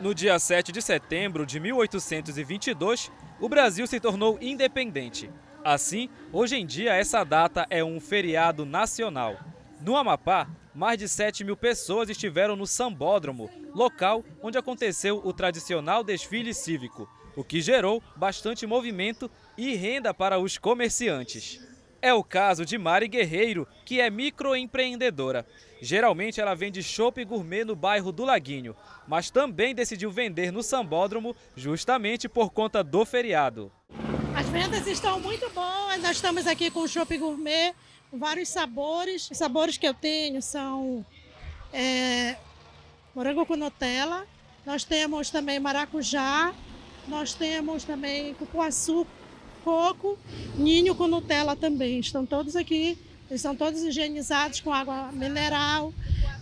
No dia 7 de setembro de 1822, o Brasil se tornou independente. Assim, hoje em dia, essa data é um feriado nacional. No Amapá, mais de 7 mil pessoas estiveram no Sambódromo, local onde aconteceu o tradicional desfile cívico, o que gerou bastante movimento e renda para os comerciantes. É o caso de Mari Guerreiro, que é microempreendedora. Geralmente ela vende chopp gourmet no bairro do Laguinho, mas também decidiu vender no Sambódromo justamente por conta do feriado. As vendas estão muito boas, nós estamos aqui com chopp gourmet, vários sabores. Os sabores que eu tenho são é, morango com Nutella, nós temos também maracujá, nós temos também cupuaçu coco, ninho com Nutella também. Estão todos aqui, eles são todos higienizados com água mineral.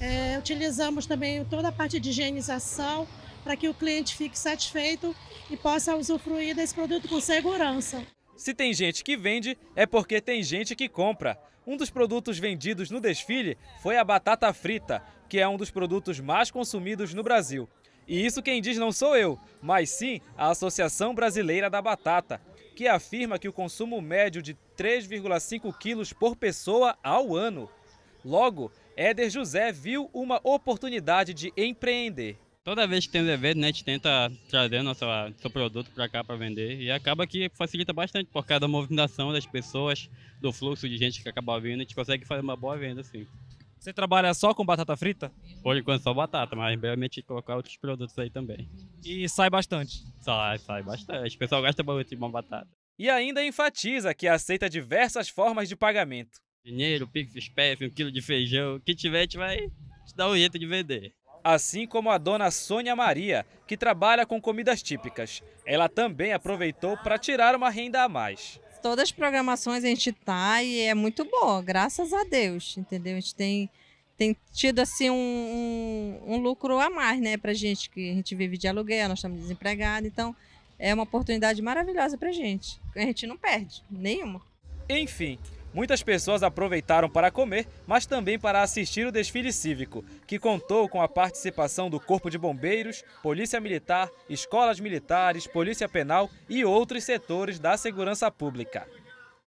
É, utilizamos também toda a parte de higienização para que o cliente fique satisfeito e possa usufruir desse produto com segurança. Se tem gente que vende, é porque tem gente que compra. Um dos produtos vendidos no desfile foi a batata frita, que é um dos produtos mais consumidos no Brasil. E isso quem diz não sou eu, mas sim a Associação Brasileira da Batata, que afirma que o consumo médio de 3,5 quilos por pessoa ao ano. Logo, Éder José viu uma oportunidade de empreender. Toda vez que tem um evento, né, a gente tenta trazer nosso, nosso produto para cá para vender e acaba que facilita bastante por causa da movimentação das pessoas, do fluxo de gente que acaba vindo, a gente consegue fazer uma boa venda assim. Você trabalha só com batata frita? Por enquanto só batata, mas brevemente colocar outros produtos aí também. E sai bastante? Sai, sai bastante. O pessoal gosta muito de uma batata. E ainda enfatiza que aceita diversas formas de pagamento. Dinheiro, pix, espécie, um quilo de feijão, o que tiver, a gente vai te dar um jeito de vender. Assim como a dona Sônia Maria, que trabalha com comidas típicas. Ela também aproveitou para tirar uma renda a mais todas as programações a gente tá e é muito boa, graças a Deus, entendeu? A gente tem, tem tido assim um, um, um lucro a mais, né, pra gente, que a gente vive de aluguel, nós estamos desempregados, então é uma oportunidade maravilhosa pra gente. A gente não perde nenhuma. Enfim, Muitas pessoas aproveitaram para comer, mas também para assistir o desfile cívico, que contou com a participação do Corpo de Bombeiros, Polícia Militar, escolas militares, Polícia Penal e outros setores da segurança pública.